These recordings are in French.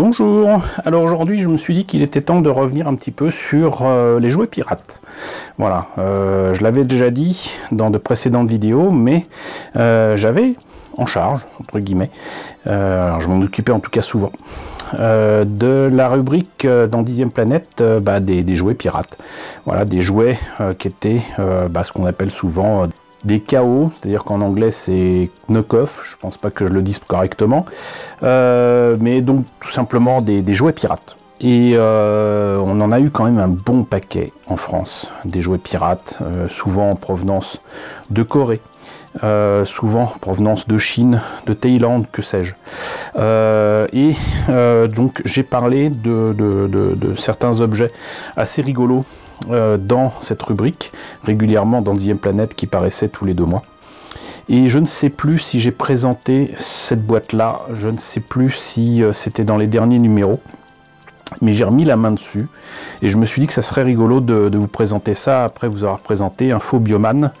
Bonjour, alors aujourd'hui je me suis dit qu'il était temps de revenir un petit peu sur euh, les jouets pirates. Voilà, euh, je l'avais déjà dit dans de précédentes vidéos, mais euh, j'avais en charge, entre guillemets, je m'en occupais en tout cas souvent, de la rubrique dans Dixième Planète bah, des, jouets pirates. Voilà, des jouets qui étaient bah, ce qu'on appelle souvent des KO, c'est-à-dire qu'en anglais c'est knock-off, je pense pas que je le dise correctement, euh, mais donc tout simplement des, jouets pirates. Et euh, on en a eu quand même un bon paquet en France, des jouets pirates, euh, souvent en provenance de Corée, souvent en provenance de Chine, de Thaïlande, que sais-je. et donc j'ai parlé de, certains objets assez rigolos dans cette rubrique, régulièrement dans Dixième Planète qui paraissait tous les deux mois. Et je ne sais plus si j'ai présenté cette boîte-là, je ne sais plus si euh, c'était dans les derniers numéros mais j'ai remis la main dessus et je me suis dit que ça serait rigolo de, vous présenter ça après vous avoir présenté un faux bioman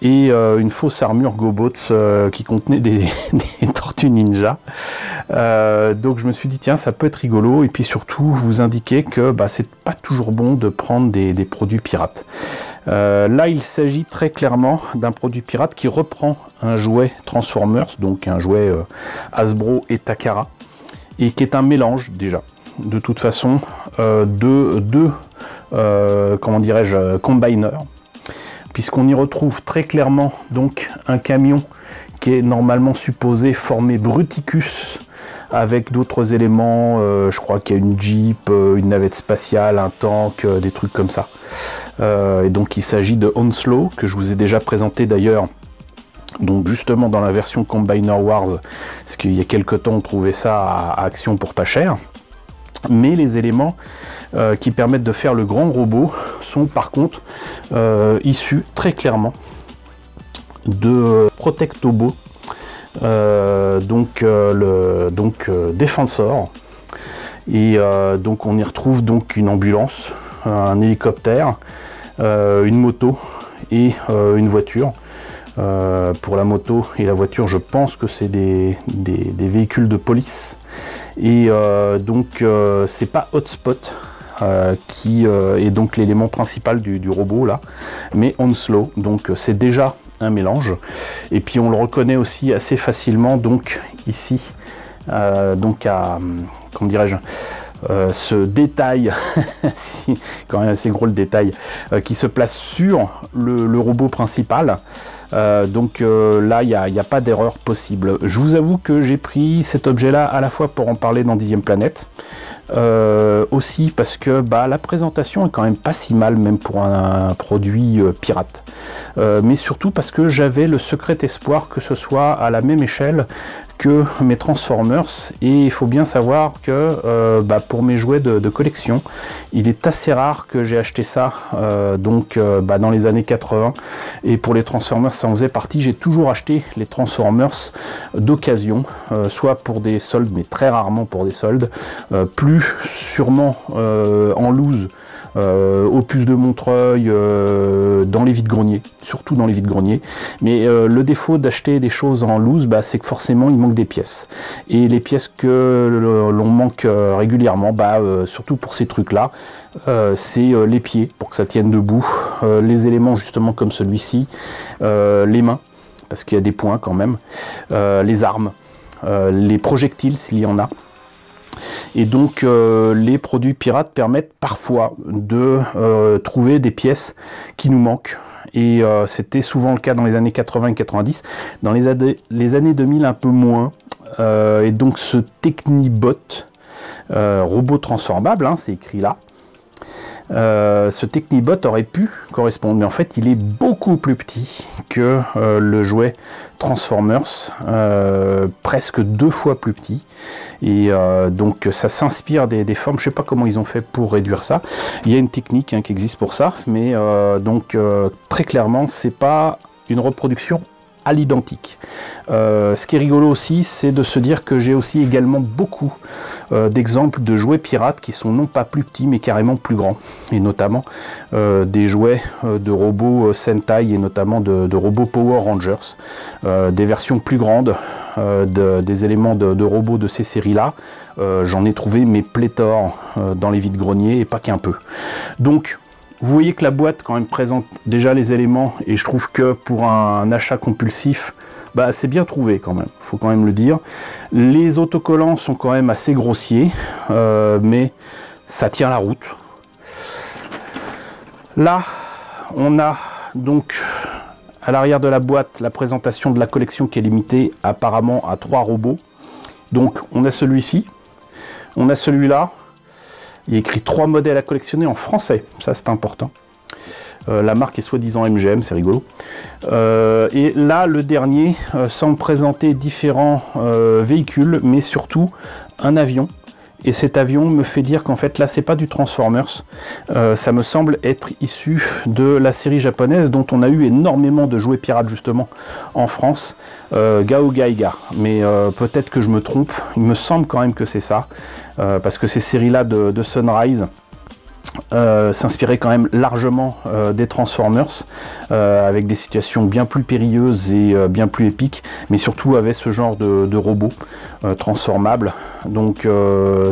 et euh, une fausse armure Gobot euh, qui contenait des, ninja. Euh, donc je me suis dit tiens ça peut être rigolo et puis surtout vous indiquer que bah, c'est pas toujours bon de prendre des, produits pirates. là il s'agit très clairement d'un produit pirate qui reprend un jouet Transformers, donc un jouet Hasbro et Takara et qui est un mélange déjà de toute façon euh, de deux, euh, comment dirais-je, combiners, puisqu'on y retrouve très clairement donc un camion qui est normalement supposé former Bruticus avec d'autres éléments, euh, je crois qu'il y a une Jeep, une navette spatiale, un tank, des trucs comme ça. et donc il s'agit de Onslow, que je vous ai déjà présenté d'ailleurs donc justement dans la version Combiner Wars, parce qu'il y a quelques temps on trouvait ça à Action pour pas cher mais les éléments euh, qui permettent de faire le grand robot sont par contre euh, issus très clairement de Protectobo, euh, donc le donc défenseur. Et donc on y retrouve donc une ambulance, un hélicoptère, une moto et une voiture. pour la moto et la voiture, je pense que c'est des, véhicules de police et euh, donc euh, c'est pas Hotspot euh, qui est donc l'élément principal du, robot là, mais Onslow. Donc c'est déjà un mélange. Et puis on le reconnaît aussi assez facilement donc ici, donc à comment dirais-je. ce détail, quand même assez gros le détail, qui se place sur le robot principal. Euh, donc euh, là, il n'y a, pas d'erreur possible. Je vous avoue que j'ai pris cet objet-là à la fois pour en parler dans Dixième Planète, euh, aussi parce que bah, la présentation est quand même pas si mal, même pour un, produit pirate. mais surtout parce que j'avais le secret espoir que ce soit à la même échelle que mes Transformers. Et il faut bien savoir que euh, bah, pour mes jouets de, collection il est assez rare que j'ai acheté ça euh, donc euh, bah, dans les années 80 et pour les Transformers ça en faisait partie. J'ai toujours acheté les Transformers d'occasion soit pour des soldes mais très rarement pour des soldes. Plus sûrement en loose euh, opus de Montreuil, dans les vides-greniers, surtout dans les vides-greniers. Mais le défaut d'acheter des choses en loose, bah, c'est que forcément il des pièces. Et les pièces que l'on manque régulièrement, bah, surtout pour ces trucs-là, c'est les pieds pour que ça tienne debout, les éléments justement comme celui-ci, les mains, parce qu'il y a des points quand même, les armes, les projectiles s'il y en a. Et donc euh, les produits pirates permettent parfois de euh, trouver des pièces qui nous manquent. Et euh, c'était souvent le cas dans les années 80 et 90. Dans les, années 2000 un peu moins. et donc ce Technibot, robot transformable, hein, c'est écrit là, euh, ce Technibot aurait pu correspondre, mais en fait il est beaucoup plus petit que euh, le jouet Transformers, euh, presque deux fois plus petit. Et donc ça s'inspire des, formes, je sais pas comment ils ont fait pour réduire ça. Il y a une technique hein, qui existe pour ça, mais donc très clairement c'est pas une reproduction à l'identique. ce qui est rigolo aussi, c'est de se dire que j'ai aussi également beaucoup d'exemples de jouets pirates qui sont non pas plus petits mais carrément plus grands. Et notamment des jouets de robots Sentai et notamment de, robots Power Rangers. des versions plus grandes des éléments de, de, robots de ces séries-là. J'en ai trouvé mes pléthores dans les vides-greniers et pas qu'un peu. Donc vous voyez que la boîte quand même présente déjà les éléments et je trouve que pour un, achat compulsif, bah, c'est bien trouvé quand même, faut quand même le dire. Les autocollants sont quand même assez grossiers, euh, mais ça tient la route. Là, on a donc à l'arrière de la boîte la présentation de la collection qui est limitée apparemment à trois robots. Donc on a celui-ci, on a celui-là, il écrit trois modèles à collectionner en français, ça c'est important. Euh, la marque est soi-disant MGM, c'est rigolo. Euh, et là, le dernier euh, semble présenter différents véhicules, mais surtout un avion. Et cet avion me fait dire qu'en fait là c'est pas du Transformers, ça me semble être issu de la série japonaise dont on a eu énormément de jouets pirates justement en France, euh, Gao Gaiga. Mais peut-être que je me trompe, il me semble quand même que c'est ça, parce que ces séries là de Sunrise, euh, s'inspirait quand même largement euh, des Transformers, euh, avec des situations bien plus périlleuses et bien plus épiques, mais surtout avec ce genre de, robots transformables. Donc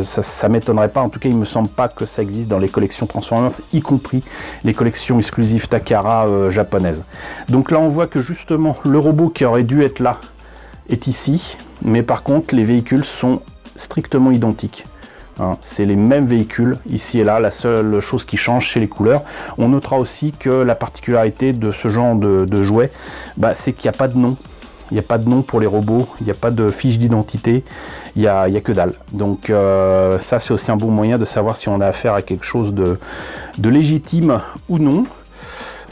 ça, ça m'étonnerait pas, en tout cas il me semble pas que ça existe dans les collections Transformers, y compris les collections exclusives Takara japonaises. Donc là on voit que justement le robot qui aurait dû être là est ici, mais par contre les véhicules sont strictement identiques. Hein, c'est les mêmes véhicules ici et là, la seule chose qui change c'est les couleurs. On notera aussi que la particularité de ce genre de, jouet, bah, c'est qu'il n'y a pas de nom. Il n'y a pas de nom pour les robots, il n'y a pas de fiche d'identité, il n'y a, que dalle. Donc euh, ça c'est aussi un bon moyen de savoir si on a affaire à quelque chose de, légitime ou non.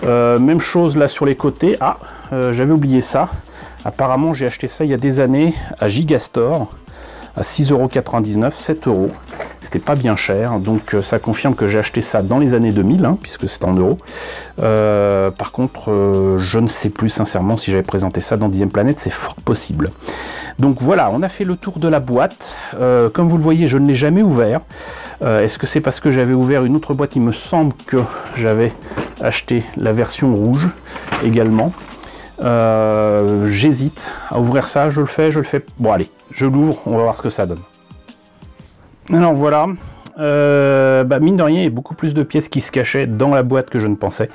Euh, même chose là sur les côtés. Ah, euh, j'avais oublié ça. Apparemment j'ai acheté ça il y a des années à Gigastore à 6,99€, 7 euros. C'était pas bien cher, donc euh, ça confirme que j'ai acheté ça dans les années 2000, hein, puisque c'est en euros. Euh, par contre, euh, je ne sais plus sincèrement si j'avais présenté ça dans 10 planète, c'est fort possible. Donc voilà, on a fait le tour de la boîte. comme vous le voyez, je ne l'ai jamais ouvert. Est-ce que c'est parce que j'avais ouvert une autre boîte? Il me semble que j'avais acheté la version rouge également. Euh, j'hésite à ouvrir ça, je le fais, je le fais. Bon allez, je l'ouvre, on va voir ce que ça donne. Alors voilà, euh, bah, mine de rien, il y a beaucoup plus de pièces qui se cachaient dans la boîte que je ne pensais.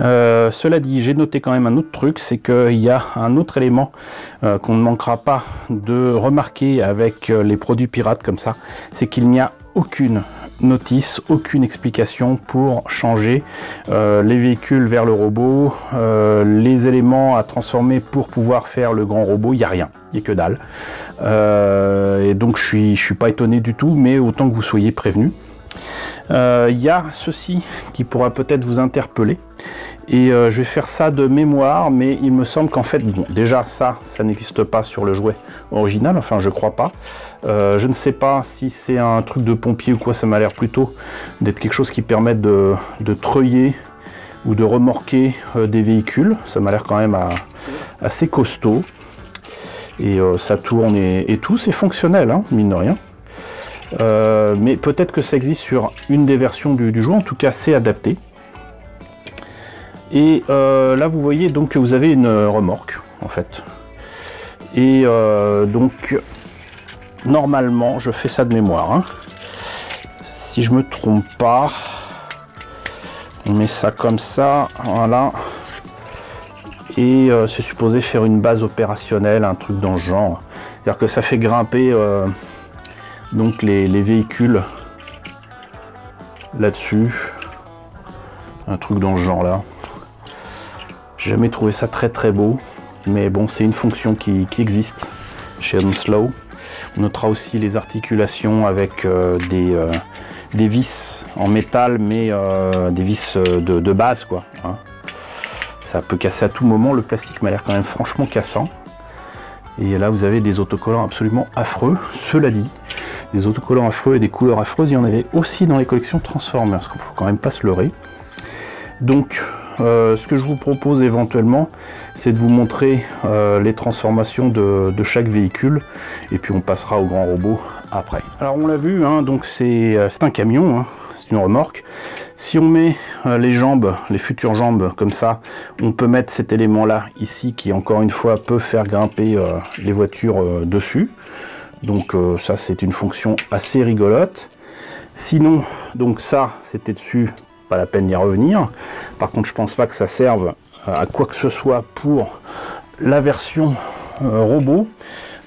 Euh, cela dit, j'ai noté quand même un autre truc, c'est qu'il y a un autre élément qu'on ne manquera pas de remarquer avec les produits pirates comme ça, c'est qu'il n'y a aucune notice, aucune explication pour changer euh, les véhicules vers le robot, euh, les éléments à transformer pour pouvoir faire le grand robot, il n'y a rien, il n'y a que dalle. Euh, et donc je suis, je suis pas étonné du tout, mais autant que vous soyez prévenu. Il y a ceci qui pourra peut-être vous interpeller. Et je vais faire ça de mémoire, mais il me semble qu'en fait, bon, déjà ça, ça n'existe pas sur le jouet original, enfin je crois pas. Euh, je ne sais pas si c'est un truc de pompier ou quoi, ça m'a l'air plutôt d'être quelque chose qui permet de, treuiller ou de remorquer euh, des véhicules. Ça m'a l'air quand même assez costaud. Et euh, ça tourne et, tout, c'est fonctionnel, hein, mine de rien. Mais peut-être que ça existe sur une des versions du, jeu, en tout cas c'est adapté. Et là vous voyez donc que vous avez une remorque en fait. Et donc normalement, je fais ça de mémoire. Hein. Si je me trompe pas, on met ça comme ça, voilà. Et euh, c'est supposé faire une base opérationnelle, un truc dans ce genre. C'est-à-dire que ça fait grimper euh, donc les, véhicules là-dessus. Un truc dans ce genre là. J'ai jamais trouvé ça très très beau. Mais bon, c'est une fonction qui, existe chez Unslow. On notera aussi les articulations avec euh, euh, des, vis en métal, mais euh, des vis de, base. quoi. Hein. Ça peut casser à tout moment, le plastique m'a l'air quand même franchement cassant. Et là vous avez des autocollants absolument affreux. Cela dit, des autocollants affreux et des couleurs affreuses, il y en avait aussi dans les collections Transformers, qu'il faut quand même pas se leurrer. Donc euh, ce que je vous propose éventuellement, c'est de vous montrer euh, les transformations de, chaque véhicule, et puis on passera au grand robot après. Alors on l'a vu, hein, donc c'est un camion, hein, c'est une remorque. Si on met les jambes, les futures jambes comme ça, on peut mettre cet élément là ici qui encore une fois peut faire grimper les voitures dessus. Donc ça c'est une fonction assez rigolote. Sinon, donc ça c'était dessus, pas la peine d'y revenir. Par contre je pense pas que ça serve à quoi que ce soit pour la version euh, robot.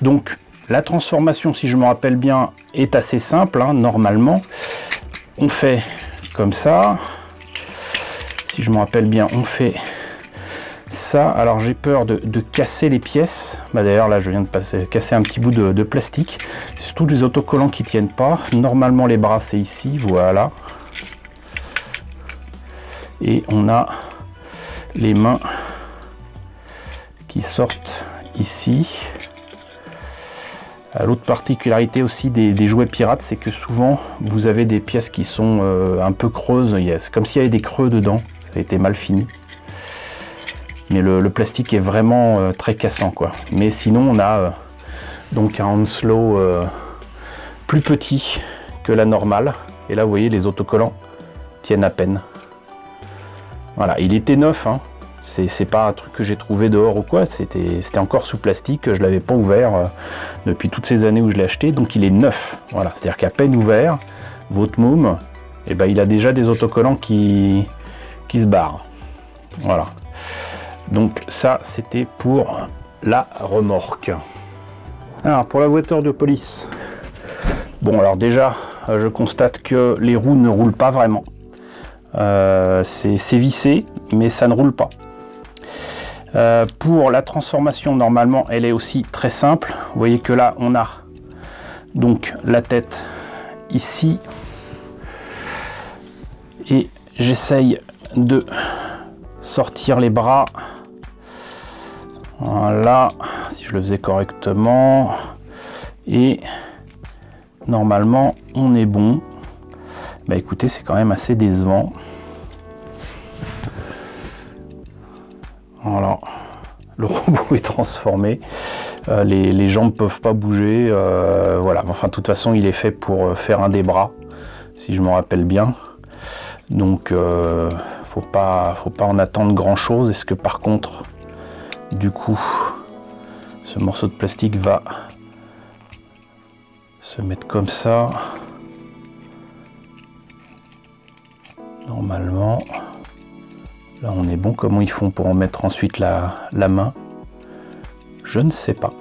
Donc la transformation, si je me rappelle bien, est assez simple. Hein, normalement, on fait comme ça. Si je me rappelle bien, on fait ça. Alors j'ai peur de, casser les pièces. Bah, D'ailleurs là, je viens de passer, casser un petit bout de, plastique. C'est surtout des autocollants qui tiennent pas. Normalement, les bras c'est ici. Voilà. Et on a les mains qui sortent ici. L'autre particularité aussi des, jouets pirates, c'est que souvent vous avez des pièces qui sont euh, un peu creuses. C'est comme s'il y avait des creux dedans. Ça a été mal fini. Mais le, plastique est vraiment euh, très cassant, quoi. Mais sinon, on a donc un Hanslow plus petit que la normale. Et là, vous voyez, les autocollants tiennent à peine. Voilà, il était neuf, hein. c'est pas un truc que j'ai trouvé dehors ou quoi, c'était encore sous plastique, je l'avais pas ouvert euh, depuis toutes ces années où je l'ai acheté, donc il est neuf. Voilà, c'est-à-dire qu'à peine ouvert, votre môme, eh ben, il a déjà des autocollants qui, qui se barrent. Voilà. Donc ça, c'était pour la remorque. Alors, pour la voiture de police, bon, alors déjà, je constate que les roues ne roulent pas vraiment. Euh, c'est vissé, mais ça ne roule pas. Euh, pour la transformation, normalement, elle est aussi très simple. Vous voyez que là, on a donc la tête ici. Et j'essaye de sortir les bras. Voilà, si je le faisais correctement. Et normalement, on est bon. Bah écoutez, c'est quand même assez décevant. Voilà, le robot est transformé. Euh, les, jambes peuvent pas bouger. Euh, voilà, enfin, de toute façon, il est fait pour euh, faire un des bras, si je me rappelle bien. Donc, faut pas, faut pas en attendre grand chose. Est-ce que par contre, du coup, ce morceau de plastique va se mettre comme ça Normalement, là on est bon. Comment ils font pour en mettre ensuite la, main? Je ne sais pas.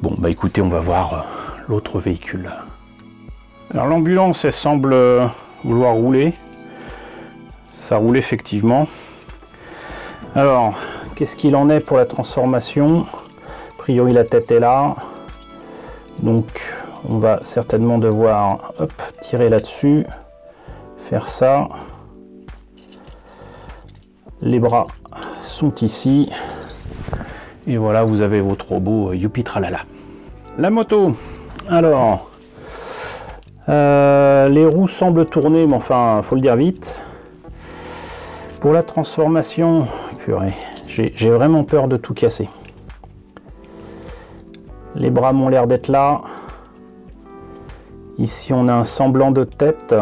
Bon, bah écoutez, on va voir euh, l'autre véhicule. Alors l'ambulance, elle semble euh, vouloir rouler. Ça roule effectivement. Alors, qu'est-ce qu'il en est pour la transformation A priori, la tête est là. Donc, on va certainement devoir tirer là-dessus faire ça. Les bras sont ici. Et voilà, vous avez votre robot euh, Youpi Tralala. La moto. Alors, euh, les roues semblent tourner, mais enfin, faut le dire vite. Pour la transformation, purée, j'ai vraiment peur de tout casser. Les bras m'ont l'air d'être là. Ici, on a un semblant de tête.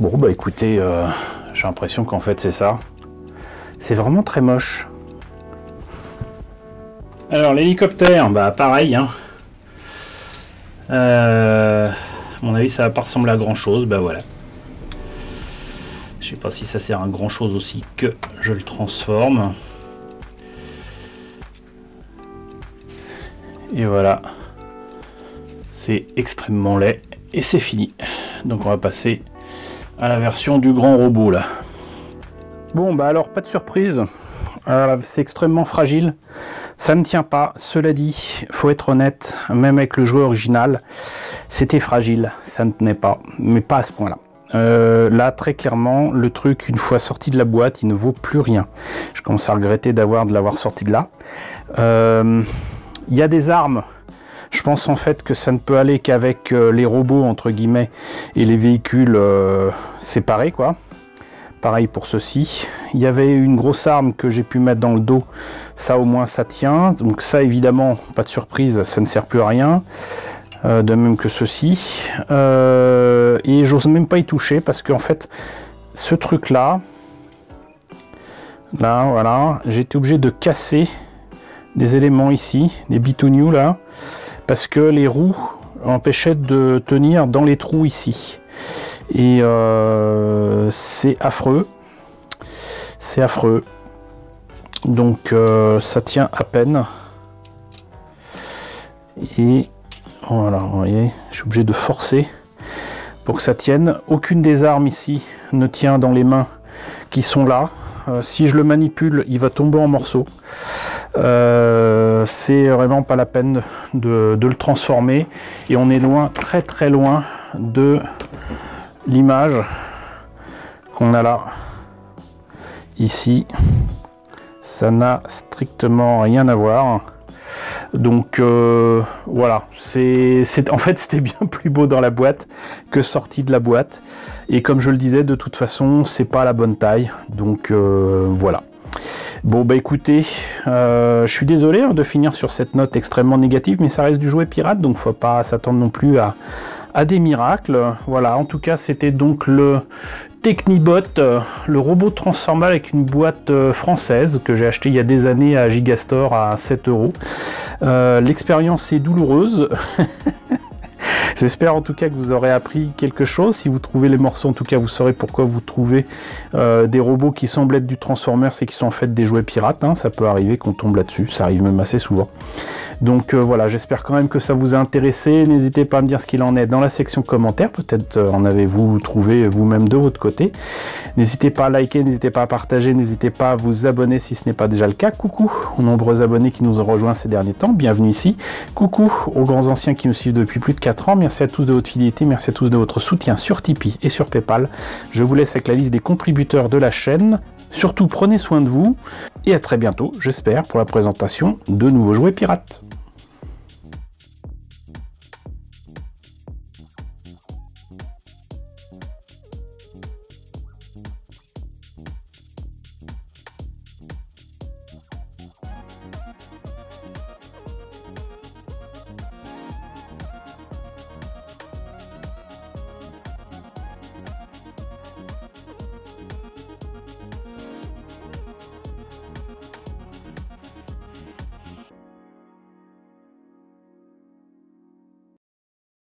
Bon bah écoutez, euh, j'ai l'impression qu'en fait c'est ça. C'est vraiment très moche. Alors l'hélicoptère, bah pareil. Hein. Euh, à mon avis ça va pas ressembler à grand chose, bah voilà. Je sais pas si ça sert à grand chose aussi que je le transforme. Et voilà. C'est extrêmement laid et c'est fini. Donc on va passer à la version du grand robot là. Bon bah alors pas de surprise, c'est extrêmement fragile, ça ne tient pas, cela dit, faut être honnête, même avec le jouet original, c'était fragile, ça ne tenait pas, mais pas à ce point-là. Euh, là, très clairement, le truc, une fois sorti de la boîte, il ne vaut plus rien. Je commence à regretter d'avoir de l'avoir sorti de là. Euh, il y a des armes je pense en fait que ça ne peut aller qu'avec euh, les robots entre guillemets et les véhicules séparés quoi. Pareil pour ceci. Il y avait une grosse arme que j'ai pu mettre dans le dos. Ça au moins ça tient. Donc ça évidemment, pas de surprise, ça ne sert plus à rien. Euh, de même que ceci. Euh, et j'ose même pas y toucher parce qu'en fait, ce truc là, là voilà, j'ai été obligé de casser des éléments ici, des bitounious là, parce que les roues empêchaient de tenir dans les trous ici. Et euh, c'est affreux. C'est affreux. Donc ça tient à peine. Et voilà, vous voyez, je suis obligé de forcer pour que ça tienne. Aucune des armes ici ne tient dans les mains qui sont là. Euh, si je le manipule, il va tomber en morceaux. c'est vraiment pas la peine de, de, le transformer. Et on est loin, très très loin de l'image qu'on a là, ici, ça n'a strictement rien à voir. Donc euh, voilà, c'est en fait c'était bien plus beau dans la boîte que sorti de la boîte. Et comme je le disais, de toute façon, c'est pas la bonne taille. Donc euh, voilà. Bon bah écoutez, euh, je suis désolé hein, de finir sur cette note extrêmement négative, mais ça reste du jouet pirate, donc faut pas s'attendre non plus à, à des miracles. Voilà, en tout cas, c'était donc le Technibot, euh, le robot transformable avec une boîte euh, française que j'ai acheté il y a des années à Gigastore à 7 euros. Euh, l'expérience est douloureuse. J'espère en tout cas que vous aurez appris quelque chose. Si vous trouvez les morceaux, en tout cas, vous saurez pourquoi vous trouvez des robots qui semblent être du Transformers et qui sont en fait des jouets pirates. Hein. Ça peut arriver qu'on tombe là-dessus. Ça arrive même assez souvent. Donc euh, voilà, j'espère quand même que ça vous a intéressé. N'hésitez pas à me dire ce qu'il en est dans la section commentaires. Peut-être euh, en avez-vous trouvé vous-même de votre côté. N'hésitez pas à liker, n'hésitez pas à partager, n'hésitez pas à vous abonner si ce n'est pas déjà le cas. Coucou aux nombreux abonnés qui nous ont rejoints ces derniers temps. Bienvenue ici. Coucou aux grands anciens qui nous suivent depuis plus de 4 ans. Merci à tous de votre fidélité, merci à tous de votre soutien sur Tipeee et sur PayPal. Je vous laisse avec la liste des contributeurs de la chaîne. Surtout prenez soin de vous et à très bientôt, j'espère, pour la présentation de nouveaux jouets pirates.